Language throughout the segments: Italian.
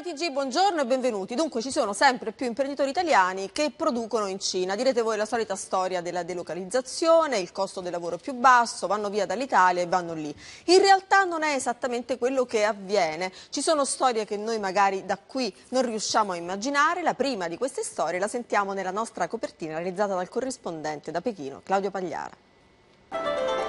Affari TG, buongiorno e benvenuti. Dunque ci sono sempre più imprenditori italiani che producono in Cina. Direte voi la solita storia della delocalizzazione, il costo del lavoro più basso, vanno via dall'Italia e vanno lì. In realtà non è esattamente quello che avviene. Ci sono storie che noi magari da qui non riusciamo a immaginare. La prima di queste storie la sentiamo nella nostra copertina realizzata dal corrispondente da Pechino, Claudio Pagliara.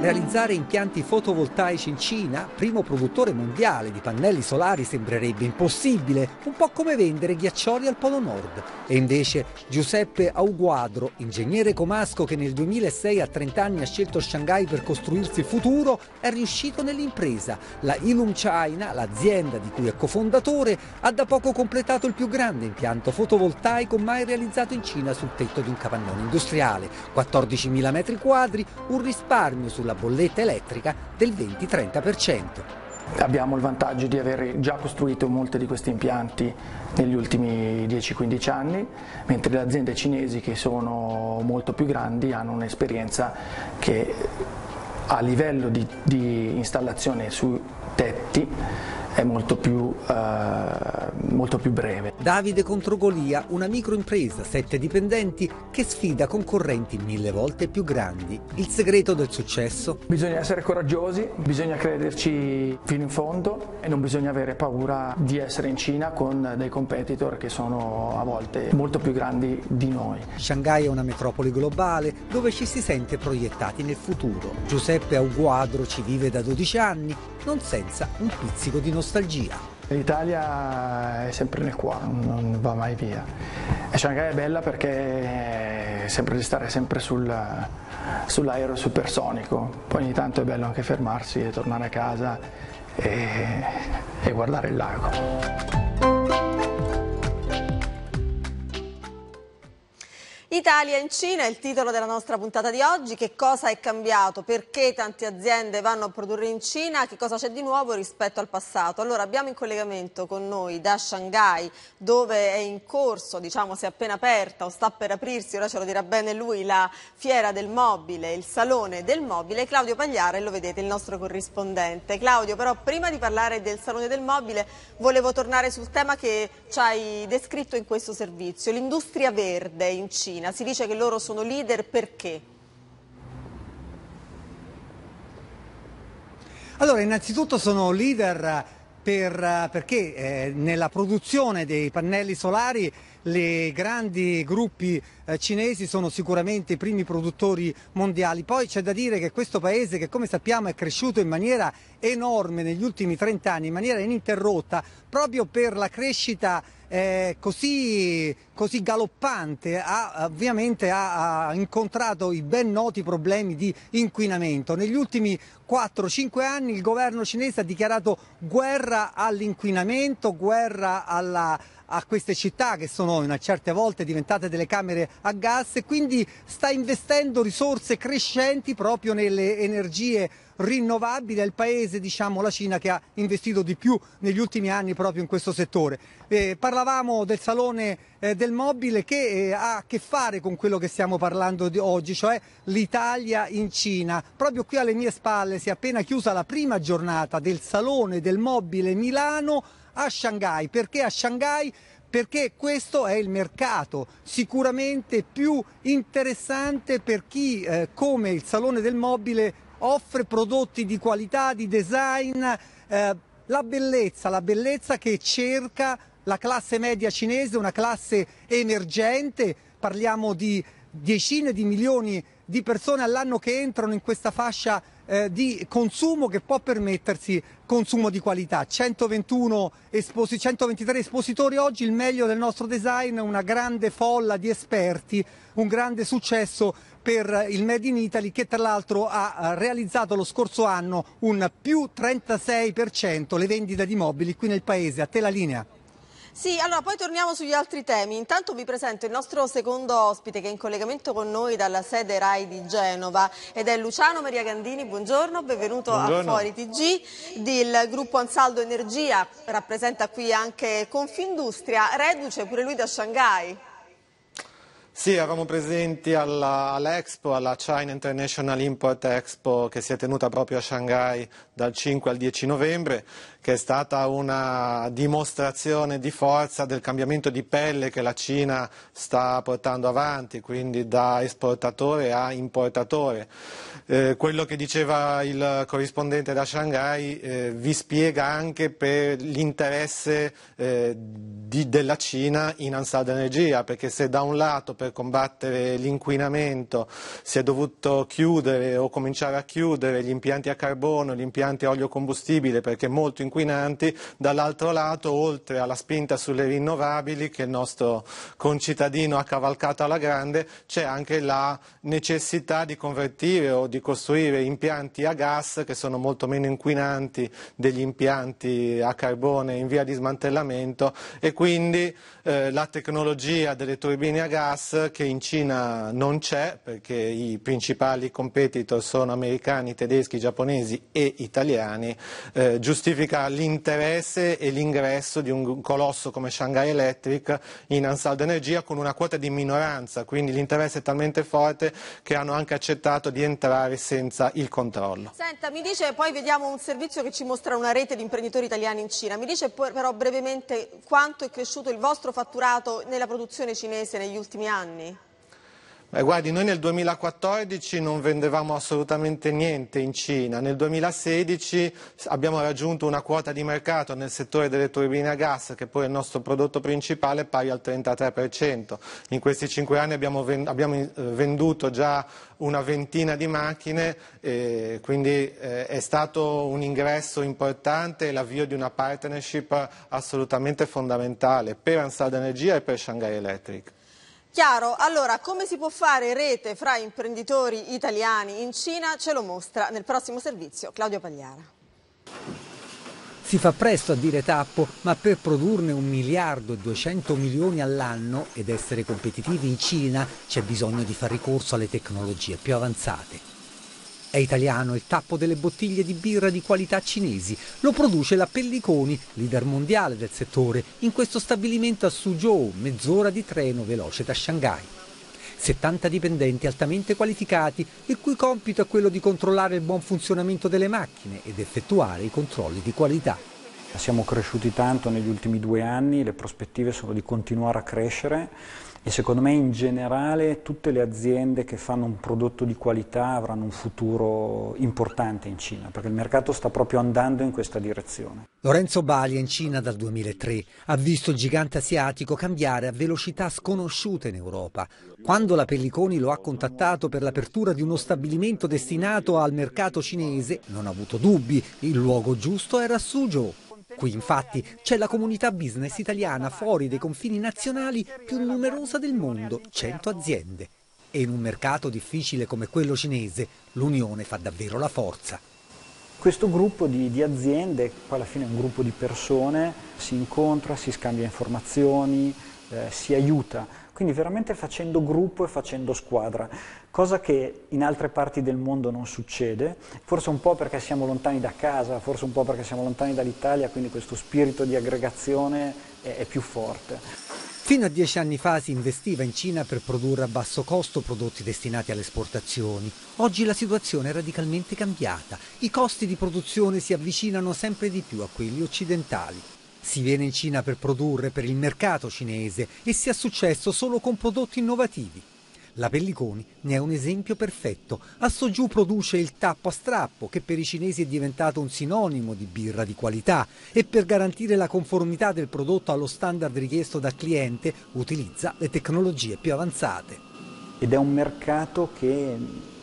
Realizzare impianti fotovoltaici in Cina, primo produttore mondiale di pannelli solari, sembrerebbe impossibile, un po' come vendere ghiaccioli al Polo Nord. E invece Giuseppe Auguadro, ingegnere comasco che nel 2006 a 30 anni ha scelto Shanghai per costruirsi il futuro, è riuscito nell'impresa. La Ilum China, l'azienda di cui è cofondatore, ha da poco completato il più grande impianto fotovoltaico mai realizzato in Cina sul tetto di un capannone industriale. 14.000 metri quadri, un risparmio sulla sulla bolletta elettrica del 20-30%. Abbiamo il vantaggio di aver già costruito molti di questi impianti negli ultimi 10-15 anni, mentre le aziende cinesi che sono molto più grandi hanno un'esperienza che a livello di, di installazione sui tetti è molto più, uh, molto più breve. Davide Controgolia, una microimpresa, sette dipendenti, che sfida concorrenti mille volte più grandi. Il segreto del successo? Bisogna essere coraggiosi, bisogna crederci fino in fondo e non bisogna avere paura di essere in Cina con dei competitor che sono a volte molto più grandi di noi. Shanghai è una metropoli globale dove ci si sente proiettati nel futuro. Giuseppe Auguadro ci vive da 12 anni, non senza un pizzico di nostalgia. L'Italia è sempre nel cuore, non va mai via. E Shanghai è bella perché sembra di stare sempre sul, sull'aereo supersonico, poi ogni tanto è bello anche fermarsi e tornare a casa e, e guardare il lago. Italia in Cina è il titolo della nostra puntata di oggi. Che cosa è cambiato? Perché tante aziende vanno a produrre in Cina? Che cosa c'è di nuovo rispetto al passato? Allora abbiamo in collegamento con noi da Shanghai dove è in corso, diciamo si è appena aperta o sta per aprirsi, ora ce lo dirà bene lui, la fiera del mobile, il salone del mobile, Claudio Pagliara e lo vedete il nostro corrispondente. Claudio però prima di parlare del salone del mobile volevo tornare sul tema che ci hai descritto in questo servizio, l'industria verde in Cina. Cina. Si dice che loro sono leader perché? Allora, innanzitutto sono leader per, perché eh, nella produzione dei pannelli solari i grandi gruppi eh, cinesi sono sicuramente i primi produttori mondiali. Poi c'è da dire che questo paese che come sappiamo è cresciuto in maniera enorme negli ultimi 30 anni, in maniera ininterrotta, proprio per la crescita eh, così, così, galoppante ha, ovviamente ha, ha, incontrato i ben noti problemi di inquinamento. Negli ultimi 4-5 anni il governo cinese ha dichiarato guerra all'inquinamento, guerra alla, a queste città che sono in certe volte diventate delle camere a gas e quindi sta investendo risorse crescenti proprio nelle energie rinnovabili, è il paese, diciamo la Cina, che ha investito di più negli ultimi anni proprio in questo settore. Eh, parlavamo del salone eh, del mobile che eh, ha a che fare con quello che stiamo parlando oggi, cioè l'Italia in Cina. Proprio qui alle mie spalle si è appena chiusa la prima giornata del salone del mobile Milano a Shanghai. Perché a Shanghai? Perché questo è il mercato sicuramente più interessante per chi eh, come il Salone del Mobile offre prodotti di qualità, di design, eh, la bellezza, la bellezza che cerca la classe media cinese, una classe emergente, parliamo di decine di milioni di persone all'anno che entrano in questa fascia eh, di consumo che può permettersi consumo di qualità. 121 esposi 123 espositori oggi, il meglio del nostro design, una grande folla di esperti, un grande successo per il Made in Italy che tra l'altro ha realizzato lo scorso anno un più 36% le vendite di mobili qui nel paese. A te la linea. Sì, allora poi torniamo sugli altri temi. Intanto vi presento il nostro secondo ospite che è in collegamento con noi dalla sede RAI di Genova ed è Luciano Maria Gandini. Buongiorno, benvenuto Buongiorno. a Fuori TG. Del gruppo Ansaldo Energia, rappresenta qui anche Confindustria, reduce pure lui da Shanghai. Sì, eravamo presenti all'Expo, alla China International Import Expo che si è tenuta proprio a Shanghai dal 5 al 10 novembre, che è stata una dimostrazione di forza del cambiamento di pelle che la Cina sta portando avanti, quindi da esportatore a importatore. Eh, quello che diceva il corrispondente da Shanghai eh, vi spiega anche per l'interesse eh, della Cina in Ansad Energia, perché se da un lato per combattere l'inquinamento si è dovuto chiudere o cominciare a chiudere gli impianti a carbono, gli impianti a olio combustibile perché molto inquinanti, dall'altro lato oltre alla spinta sulle rinnovabili che il nostro concittadino ha cavalcato alla grande c'è anche la necessità di convertire o di costruire impianti a gas che sono molto meno inquinanti degli impianti a carbone in via di smantellamento. E quindi eh, la tecnologia delle turbine a gas che in Cina non c'è perché i principali competitor sono americani, tedeschi, giapponesi e italiani, eh, giustifica l'interesse e l'ingresso di un colosso come Shanghai Electric in Ansaldo Energia con una quota di minoranza, quindi l'interesse è talmente forte che hanno anche accettato di entrare senza il controllo. Senta, mi dice, poi vediamo un servizio che ci mostra una rete di imprenditori italiani in Cina, mi dice però brevemente quanto è cresciuto il vostro fatturato nella produzione cinese negli ultimi anni? Beh, guardi, noi nel 2014 non vendevamo assolutamente niente in Cina, nel 2016 abbiamo raggiunto una quota di mercato nel settore delle turbine a gas, che poi è il nostro prodotto principale, pari al 33%. In questi cinque anni abbiamo, eh, venduto già una ventina di macchine, quindi eh, è stato un ingresso importante e l'avvio di una partnership assolutamente fondamentale per Ansad Energia e per Shanghai Electric. Chiaro, allora come si può fare rete fra imprenditori italiani in Cina ce lo mostra nel prossimo servizio Claudio Pagliara. Si fa presto a dire tappo, ma per produrne un miliardo e 200 milioni all'anno ed essere competitivi in Cina c'è bisogno di far ricorso alle tecnologie più avanzate. È italiano il tappo delle bottiglie di birra di qualità cinesi. Lo produce la Pelliconi, leader mondiale del settore, in questo stabilimento a Suzhou, mezz'ora di treno veloce da Shanghai. 70 dipendenti altamente qualificati, il cui compito è quello di controllare il buon funzionamento delle macchine ed effettuare i controlli di qualità. Siamo cresciuti tanto negli ultimi due anni, le prospettive sono di continuare a crescere e secondo me in generale tutte le aziende che fanno un prodotto di qualità avranno un futuro importante in Cina, perché il mercato sta proprio andando in questa direzione. Lorenzo Bali è in Cina dal 2003, ha visto il gigante asiatico cambiare a velocità sconosciute in Europa. Quando la Pelliconi lo ha contattato per l'apertura di uno stabilimento destinato al mercato cinese, non ha avuto dubbi, il luogo giusto era Suzhou. Qui infatti c'è la comunità business italiana fuori dai confini nazionali più numerosa del mondo, 100 aziende. E in un mercato difficile come quello cinese l'unione fa davvero la forza. Questo gruppo di, di aziende, poi alla fine è un gruppo di persone, si incontra, si scambia informazioni, eh, si aiuta quindi veramente facendo gruppo e facendo squadra, cosa che in altre parti del mondo non succede, forse un po' perché siamo lontani da casa, forse un po' perché siamo lontani dall'Italia, quindi questo spirito di aggregazione è, è più forte. Fino a dieci anni fa si investiva in Cina per produrre a basso costo prodotti destinati alle esportazioni. Oggi la situazione è radicalmente cambiata. I costi di produzione si avvicinano sempre di più a quelli occidentali. Si viene in Cina per produrre per il mercato cinese e si ha successo solo con prodotti innovativi. La Pelliconi ne è un esempio perfetto. A Soju produce il tappo a strappo, che per i cinesi è diventato un sinonimo di birra di qualità e per garantire la conformità del prodotto allo standard richiesto dal cliente utilizza le tecnologie più avanzate. Ed è un mercato che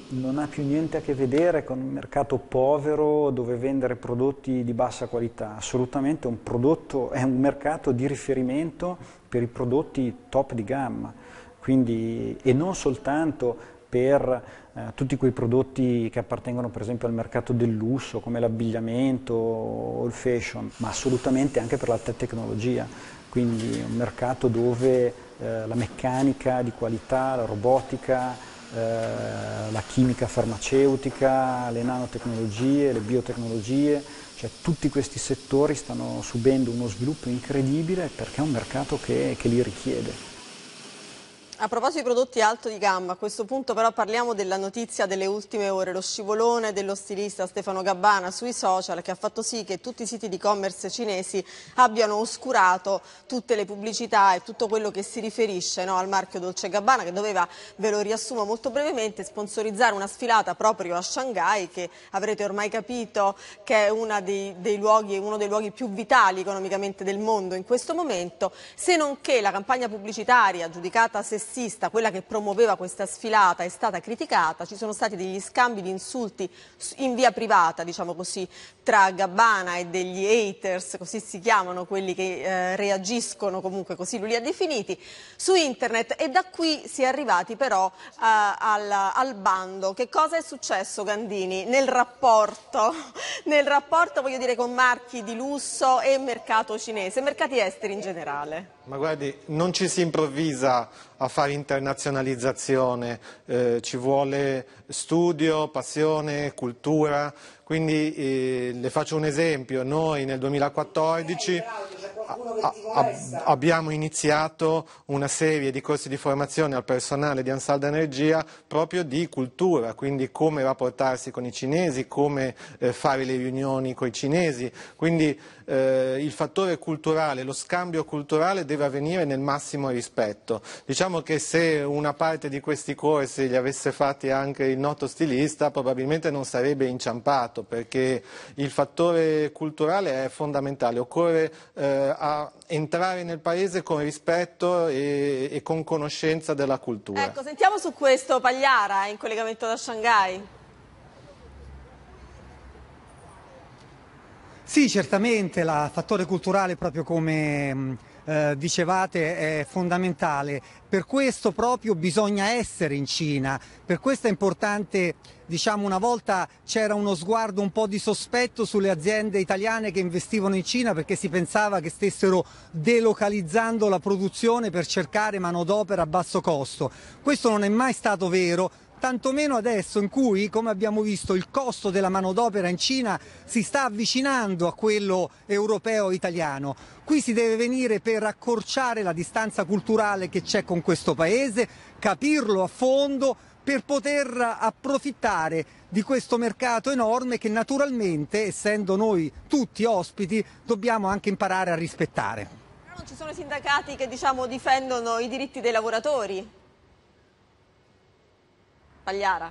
non ha più niente a che vedere con un mercato povero dove vendere prodotti di bassa qualità, assolutamente un prodotto, è un mercato di riferimento per i prodotti top di gamma, Quindi, e non soltanto per eh, tutti quei prodotti che appartengono per esempio al mercato del lusso come l'abbigliamento o il fashion, ma assolutamente anche per l'alta tecnologia, quindi un mercato dove eh, la meccanica di qualità, la robotica, eh, la chimica farmaceutica, le nanotecnologie, le biotecnologie, cioè tutti questi settori stanno subendo uno sviluppo incredibile perché è un mercato che, che li richiede. A proposito di prodotti alto di gamma, a questo punto però parliamo della notizia delle ultime ore, lo scivolone dello stilista Stefano Gabbana sui social che ha fatto sì che tutti i siti di e-commerce cinesi abbiano oscurato tutte le pubblicità e tutto quello che si riferisce no, al marchio Dolce Gabbana che doveva, ve lo riassumo molto brevemente, sponsorizzare una sfilata proprio a Shanghai che avrete ormai capito che è dei, dei luoghi, uno dei luoghi più vitali economicamente del mondo in questo momento, se non che la campagna pubblicitaria giudicata sessista sessista, quella che promuoveva questa sfilata, è stata criticata, ci sono stati degli scambi di insulti in via privata, diciamo così, tra Gabbana e degli haters, così si chiamano quelli che eh, reagiscono comunque, così lui li ha definiti, su internet e da qui si è arrivati però eh, al, al, bando. Che cosa è successo Gandini nel rapporto, nel rapporto voglio dire con marchi di lusso e mercato cinese, mercati esteri in generale? Ma guardi, non ci si improvvisa a fare internazionalizzazione, eh, ci vuole studio, passione, cultura, quindi eh, le faccio un esempio, noi nel 2014 abbiamo iniziato una serie di corsi di formazione al personale di Ansalda Energia proprio di cultura, quindi come rapportarsi con i cinesi, come eh, fare le riunioni con i cinesi, quindi eh, il fattore culturale, lo scambio culturale deve avvenire nel massimo rispetto. Diciamo che se una parte di questi corsi li avesse fatti anche il noto stilista probabilmente non sarebbe inciampato perché il fattore culturale è fondamentale, occorre eh, entrare nel paese con rispetto e, e con conoscenza della cultura. Ecco, sentiamo su questo Pagliara in collegamento da Shanghai. Sì, certamente il fattore culturale, proprio come eh, dicevate, è fondamentale. Per questo proprio bisogna essere in Cina, per questo è importante, diciamo una volta c'era uno sguardo un po' di sospetto sulle aziende italiane che investivano in Cina perché si pensava che stessero delocalizzando la produzione per cercare manodopera a basso costo. Questo non è mai stato vero, tantomeno adesso in cui, come abbiamo visto, il costo della manodopera in Cina si sta avvicinando a quello europeo-italiano. Qui si deve venire per accorciare la distanza culturale che c'è con questo paese, capirlo a fondo per poter approfittare di questo mercato enorme che naturalmente, essendo noi tutti ospiti, dobbiamo anche imparare a rispettare. Non ci sono sindacati che diciamo, difendono i diritti dei lavoratori? Pagliara.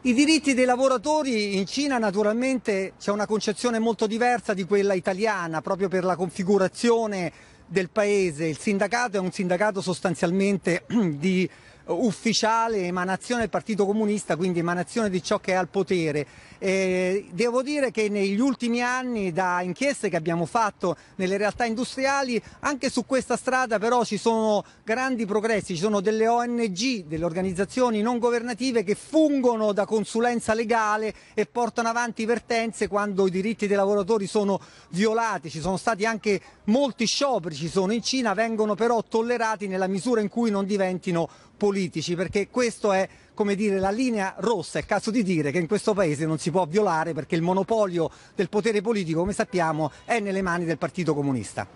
I diritti dei lavoratori in Cina naturalmente c'è una concezione molto diversa di quella italiana, proprio per la configurazione del paese. Il sindacato è un sindacato sostanzialmente di ufficiale emanazione del Partito Comunista, quindi emanazione di ciò che è al potere. Eh, devo dire che negli ultimi anni, da inchieste che abbiamo fatto nelle realtà industriali, anche su questa strada però ci sono grandi progressi, ci sono delle ONG, delle organizzazioni non governative che fungono da consulenza legale e portano avanti vertenze quando i diritti dei lavoratori sono violati, ci sono stati anche molti scioperi, ci sono in Cina, vengono però tollerati nella misura in cui non diventino politici, perché questo è come dire, la linea rossa, è caso di dire che in questo paese non si può violare perché il monopolio del potere politico, come sappiamo, è nelle mani del Partito Comunista.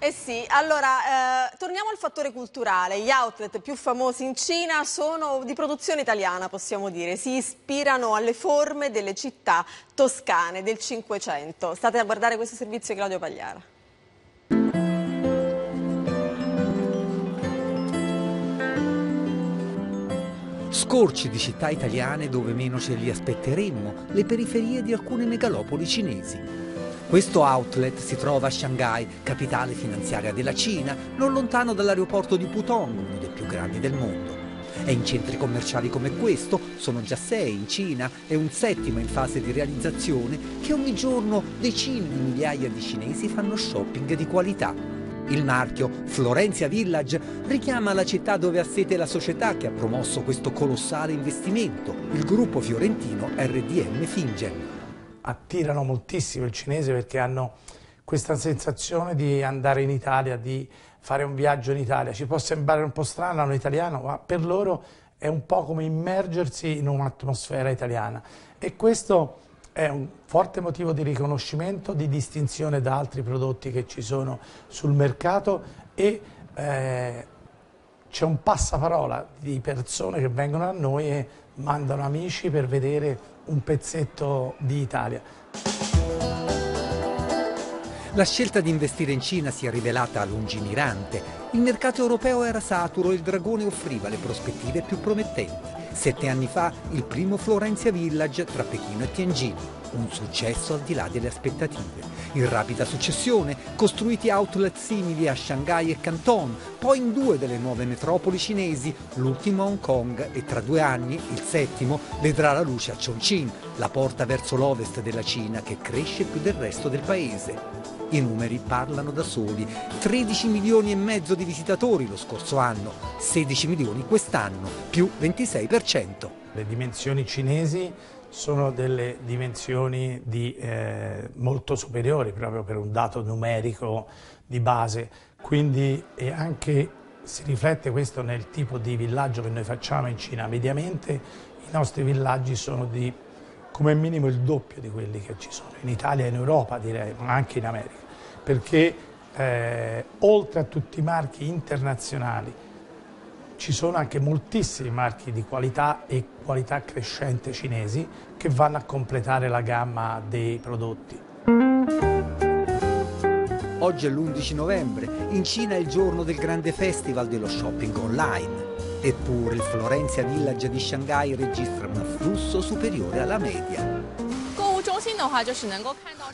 Eh sì, allora eh, torniamo al fattore culturale. Gli outlet più famosi in Cina sono di produzione italiana, possiamo dire. Si ispirano alle forme delle città toscane del Cinquecento. State a guardare questo servizio di Claudio Pagliara. Scorci di città italiane dove meno ce li aspetteremmo, le periferie di alcune megalopoli cinesi. Questo outlet si trova a Shanghai, capitale finanziaria della Cina, non lontano dall'aeroporto di Pudong, uno dei più grandi del mondo. E in centri commerciali come questo, sono già sei in Cina e un settimo in fase di realizzazione, che ogni giorno decine di migliaia di cinesi fanno shopping di qualità il marchio Florencia Village richiama la città dove ha sede la società che ha promosso questo colossale investimento, il gruppo fiorentino RDM Fingen. Attirano moltissimo il cinese perché hanno questa sensazione di andare in Italia, di fare un viaggio in Italia. Ci può sembrare un po' strano a un italiano, ma per loro è un po' come immergersi in un'atmosfera italiana. E questo è un forte motivo di riconoscimento, di distinzione da altri prodotti che ci sono sul mercato e eh, c'è un passaparola di persone che vengono a noi e mandano amici per vedere un pezzetto di Italia. La scelta di investire in Cina si è rivelata lungimirante. Il mercato europeo era saturo e il dragone offriva le prospettive più promettenti. Sette anni fa il primo Florencia Village tra Pechino e Tianjin, un successo al di là delle aspettative. In rapida successione, costruiti outlet simili a Shanghai e Canton, poi in due delle nuove metropoli cinesi, l'ultimo a Hong Kong e tra due anni, il settimo, vedrà la luce a Chongqing, la porta verso l'ovest della Cina che cresce più del resto del paese. I numeri parlano da soli. 13 milioni e mezzo di visitatori lo scorso anno, 16 milioni quest'anno, più 26%. Le dimensioni cinesi sono delle dimensioni di, eh, molto superiori proprio per un dato numerico di base, quindi anche si riflette questo nel tipo di villaggio che noi facciamo in Cina. Mediamente i nostri villaggi sono di come minimo il doppio di quelli che ci sono in Italia e in Europa direi, ma anche in America, perché eh, oltre a tutti i marchi internazionali ci sono anche moltissimi marchi di qualità e qualità crescente cinesi che vanno a completare la gamma dei prodotti. Oggi è l'11 novembre, in Cina è il giorno del grande festival dello shopping online. Eppure il Florencia Village di Shanghai registra un afflusso superiore alla media.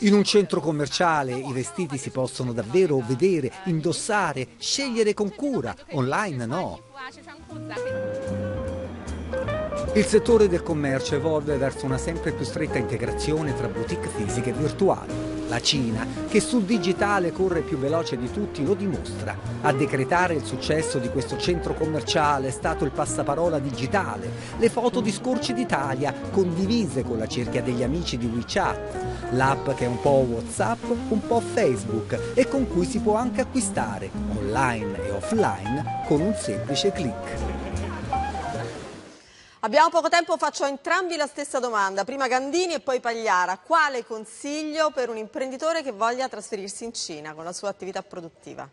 In un centro commerciale i vestiti si possono davvero vedere, indossare, scegliere con cura, online no. Il settore del commercio evolve verso una sempre più stretta integrazione tra boutique fisiche e virtuali. La Cina, che sul digitale corre più veloce di tutti, lo dimostra. A decretare il successo di questo centro commerciale è stato il passaparola digitale, le foto di scorci d'Italia condivise con la cerchia degli amici di WeChat, l'app che è un po' WhatsApp, un po' Facebook e con cui si può anche acquistare, online e offline, con un semplice clic. Abbiamo poco tempo, faccio a entrambi la stessa domanda, prima Gandini e poi Pagliara. Quale consiglio per un imprenditore che voglia trasferirsi in Cina con la sua attività produttiva?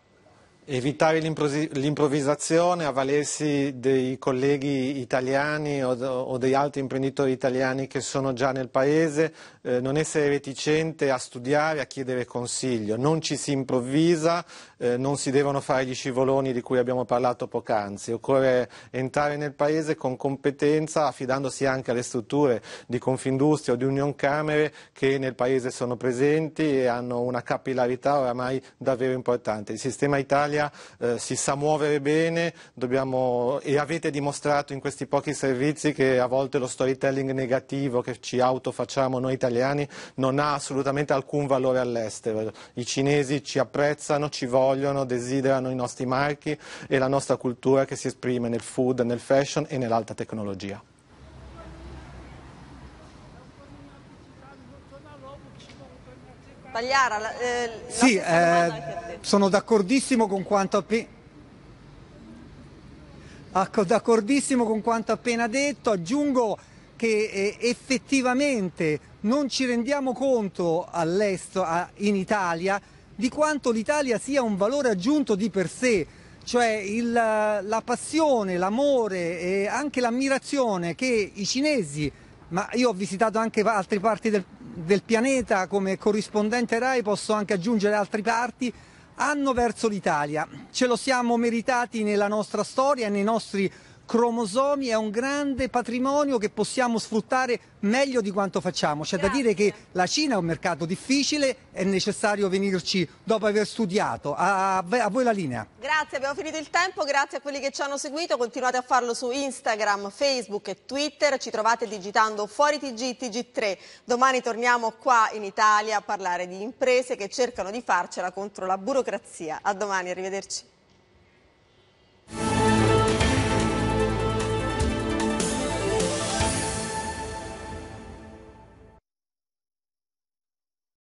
Evitare l'improvvisazione, avvalersi dei colleghi italiani o, o, degli altri imprenditori italiani che sono già nel paese, eh, non essere reticente a studiare, a chiedere consiglio. Non ci si improvvisa, eh, non si devono fare gli scivoloni di cui abbiamo parlato poc'anzi. Occorre entrare nel paese con competenza, affidandosi anche alle strutture di Confindustria o di Union Camere che nel paese sono presenti e hanno una capillarità oramai davvero importante. Il sistema Italia Italia eh, si sa muovere bene dobbiamo, e avete dimostrato in questi pochi servizi che a volte lo storytelling negativo che ci autofacciamo noi italiani non ha assolutamente alcun valore all'estero. I cinesi ci apprezzano, ci vogliono, desiderano i nostri marchi e la nostra cultura che si esprime nel food, nel fashion e nell'alta tecnologia. Pagliara, eh, sì, eh, sono d'accordissimo con quanto appena... D'accordissimo con quanto appena detto, aggiungo che eh, effettivamente non ci rendiamo conto all'estero, in Italia, di quanto l'Italia sia un valore aggiunto di per sé, cioè il, la passione, l'amore e anche l'ammirazione che i cinesi, ma io ho visitato anche altre parti del, del pianeta come corrispondente RAI, posso anche aggiungere altre parti, hanno verso l'Italia. Ce lo siamo meritati nella nostra storia, nei nostri cromosomi è un grande patrimonio che possiamo sfruttare meglio di quanto facciamo. C'è da dire che la Cina è un mercato difficile, è necessario venirci dopo aver studiato. A, a, voi la linea. Grazie, abbiamo finito il tempo, grazie a quelli che ci hanno seguito, continuate a farlo su Instagram, Facebook e Twitter, ci trovate digitando Fuori TG TG3. Domani torniamo qua in Italia a parlare di imprese che cercano di farcela contro la burocrazia. A domani, arrivederci.